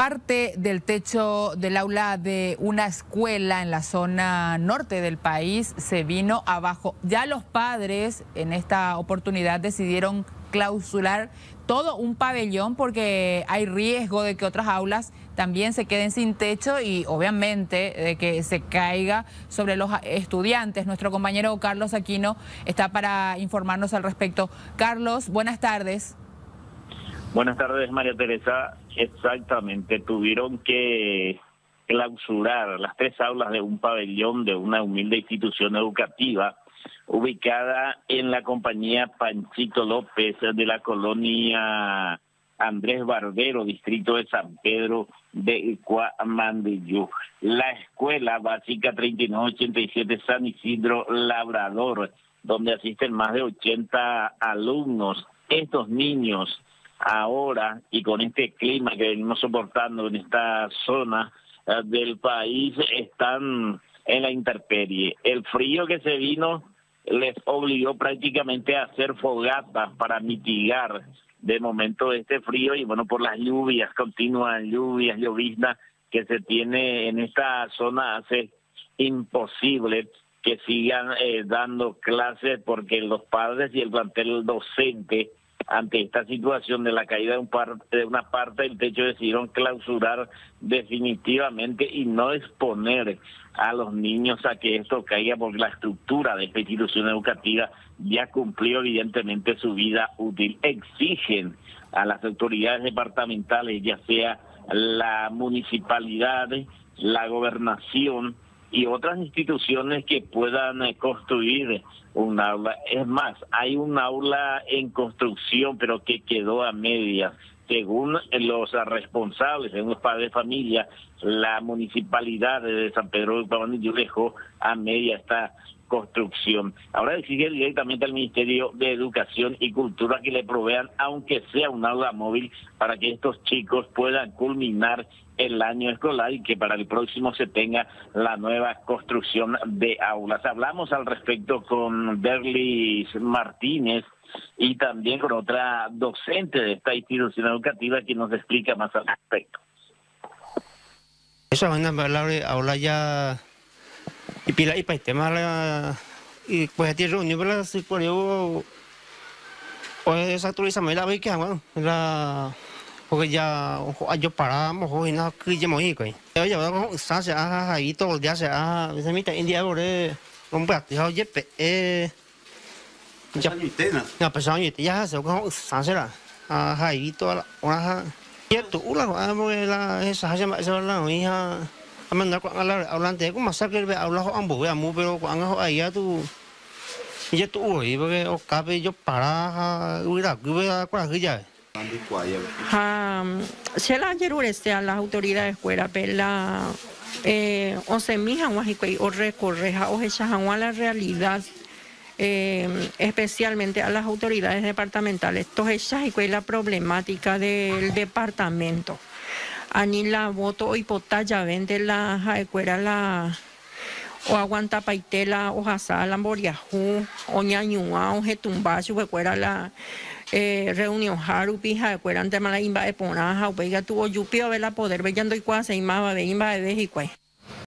Parte del techo del aula de una escuela en la zona norte del país se vino abajo. Ya los padres en esta oportunidad decidieron clausurar todo un pabellón porque hay riesgo de que otras aulas también se queden sin techo y obviamente de que se caiga sobre los estudiantes. Nuestro compañero Carlos Aquino está para informarnos al respecto. Carlos, buenas tardes. Buenas tardes, María Teresa. Exactamente, tuvieron que clausurar las tres aulas de un pabellón de una humilde institución educativa ubicada en la compañía Panchito López de la colonia Andrés Barbero, distrito de San Pedro de Cuamandiyú. La escuela básica 3987 San Isidro Labrador, donde asisten más de 80 alumnos. Estos niños ahora y con este clima que venimos soportando en esta zona eh, del país están en la intemperie. El frío que se vino les obligó prácticamente a hacer fogatas para mitigar de momento este frío y bueno, por las lluvias, continuas lluvias, lloviznas que se tiene en esta zona hace imposible que sigan eh, dando clases porque los padres y el plantel docente ante esta situación de la caída de, un par, de una parte del techo decidieron clausurar definitivamente y no exponer a los niños a que esto caiga porque la estructura de esta institución educativa ya cumplió evidentemente su vida útil. Exigen a las autoridades departamentales, ya sea la municipalidad, la gobernación, y otras instituciones que puedan eh, construir un aula. Es más, hay un aula en construcción, pero que quedó a medias. Según los responsables, según los padres de familia, la municipalidad de San Pedro de Pabanillo dejó a media esta construcción. Ahora exige directamente al Ministerio de Educación y Cultura que le provean, aunque sea un aula móvil, para que estos chicos puedan culminar el año escolar y que para el próximo se tenga la nueva construcción de aulas. Hablamos al respecto con Berlis Martínez y también con otra docente de esta institución educativa que nos explica más al respecto. Esa aula ya y pila y mala y pues ti reunión para si por yo pues esa turiza me la ve que bueno la porque ya yo paramos hoy no que ya muy coi yo ya có sa sẽ hay to ya sẽ sẽ mi tại India rồi không bạc thì họ giết pe eh ya ya pa sang yết ya sẽ có sa sẽ là hay to là ona ya tu la la esa ya ma sẽ là ha Aman ako ang alar aulante ko masakir be aulah ho ambo ya mu pero ko ang ho aya tu ya tu oi porque o cabe yo para ha uira kwa ha se la ayer este a las autoridades escuela pela eh o se mija o recorreja o hecha la realidad eh, especialmente a las autoridades departamentales. Esto es la problemática del departamento ani la voto ipotaya vende la jaecuera la o aguanta paitela o hasa la mboriahu o ñañua o jetumba chuekuera la eh, reunión harupi jaecuera ante mala imba epona jaupe ya tuvo yupio vela poder veyando y cuase imaba ve imba de vejicue